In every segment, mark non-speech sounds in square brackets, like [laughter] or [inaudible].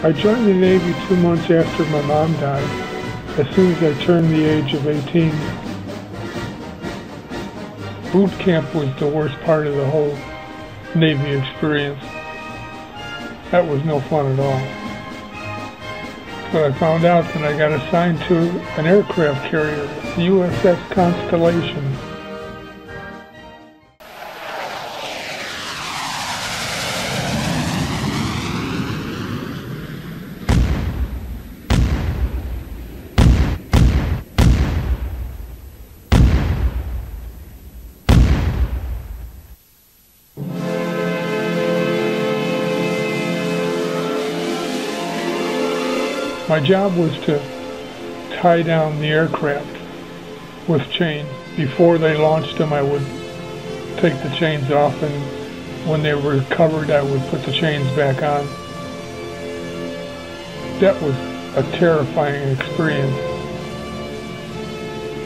I joined the Navy two months after my mom died, as soon as I turned the age of 18. Boot camp was the worst part of the whole Navy experience. That was no fun at all. But I found out that I got assigned to an aircraft carrier, the USS Constellation. My job was to tie down the aircraft with chains. Before they launched them, I would take the chains off, and when they were covered, I would put the chains back on. That was a terrifying experience.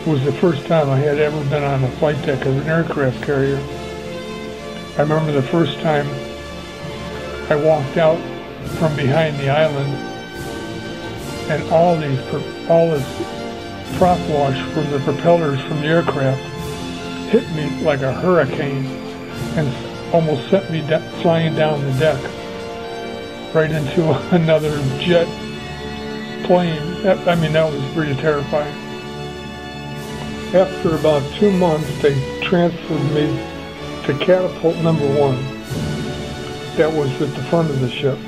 It was the first time I had ever been on the flight deck of an aircraft carrier. I remember the first time I walked out from behind the island and all these all this prop wash from the propellers from the aircraft hit me like a hurricane and almost sent me flying down the deck right into [laughs] another jet plane. That, I mean, that was pretty terrifying. After about two months, they transferred me to catapult number one. That was at the front of the ship.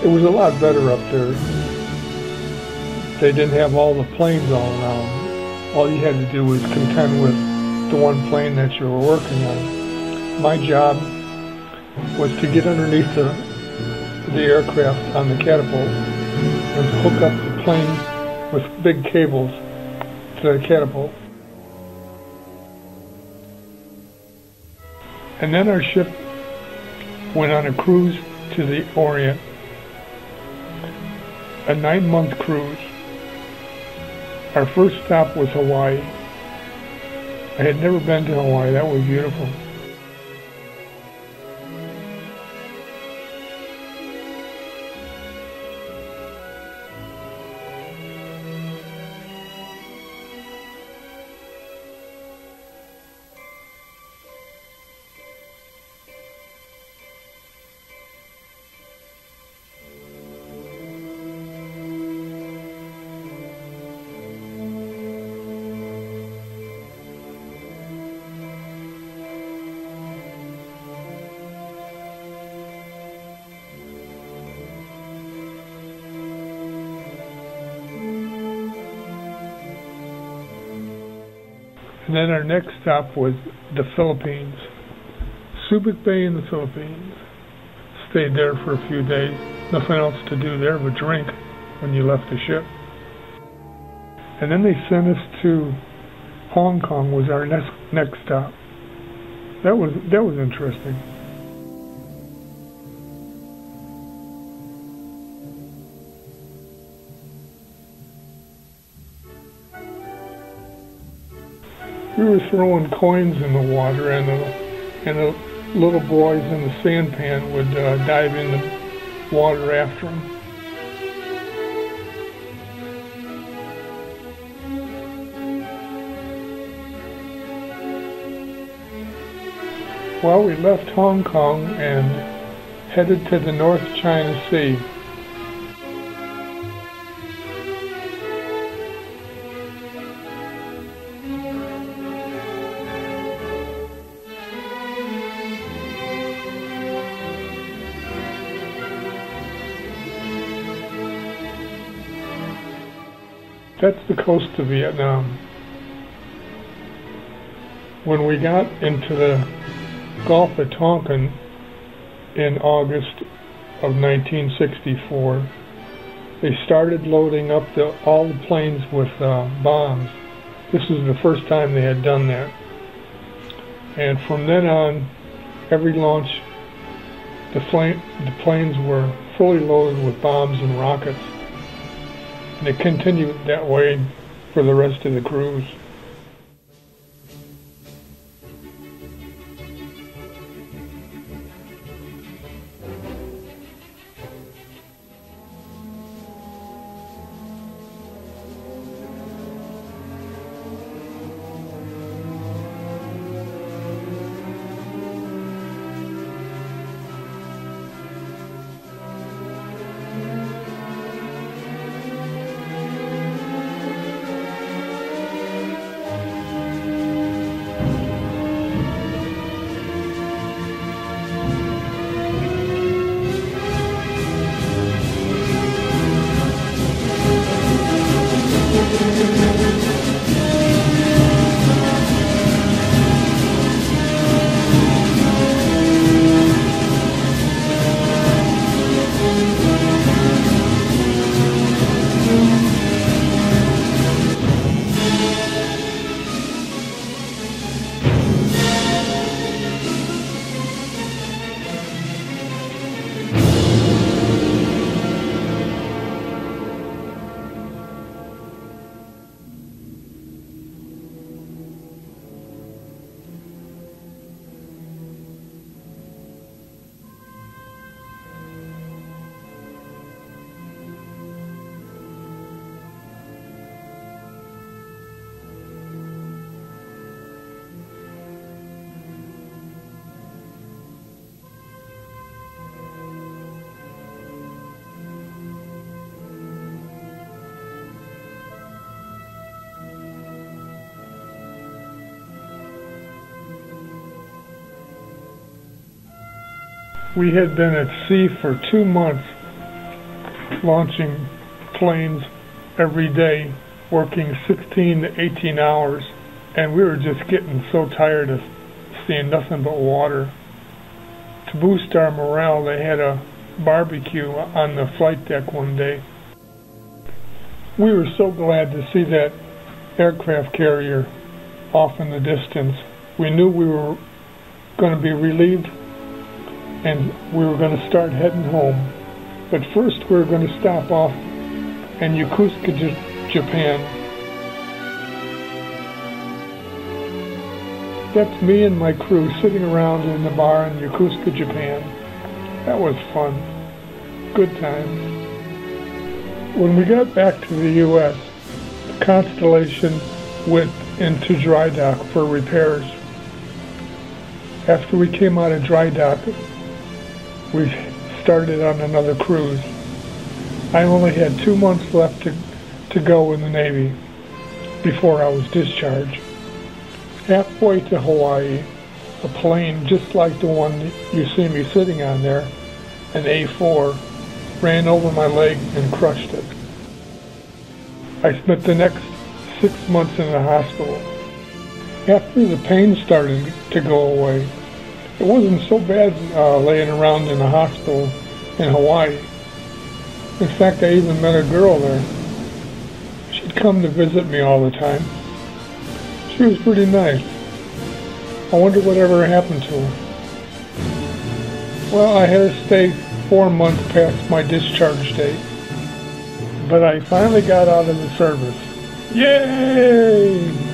It was a lot better up there. They didn't have all the planes all around. All you had to do was contend with the one plane that you were working on. My job was to get underneath the, the aircraft on the catapult and hook up the plane with big cables to the catapult. And then our ship went on a cruise to the Orient a nine month cruise. Our first stop was Hawaii. I had never been to Hawaii. That was beautiful. And then our next stop was the Philippines. Subic Bay in the Philippines. Stayed there for a few days. Nothing else to do there but drink when you left the ship. And then they sent us to Hong Kong was our next next stop. That was that was interesting. We were throwing coins in the water, and the, and the little boys in the sampan would uh, dive in the water after them. Well, we left Hong Kong and headed to the North China Sea. That's the coast of Vietnam. When we got into the Gulf of Tonkin in August of 1964, they started loading up the, all the planes with uh, bombs. This was the first time they had done that. And from then on, every launch, the, the planes were fully loaded with bombs and rockets. And it continued that way for the rest of the cruise. We had been at sea for two months, launching planes every day, working 16 to 18 hours, and we were just getting so tired of seeing nothing but water. To boost our morale, they had a barbecue on the flight deck one day. We were so glad to see that aircraft carrier off in the distance. We knew we were going to be relieved and we were going to start heading home. But first we were going to stop off in Yokosuka, Japan. That's me and my crew sitting around in the bar in Yokosuka, Japan. That was fun. Good times. When we got back to the U.S., the Constellation went into dry dock for repairs. After we came out of dry dock, we started on another cruise. I only had two months left to, to go in the Navy before I was discharged. Halfway to Hawaii, a plane just like the one you see me sitting on there, an A4, ran over my leg and crushed it. I spent the next six months in the hospital. After the pain started to go away, it wasn't so bad uh, laying around in the hospital in Hawaii. In fact, I even met a girl there. She'd come to visit me all the time. She was pretty nice. I wonder whatever happened to her. Well, I had to stay four months past my discharge date. But I finally got out of the service. Yay!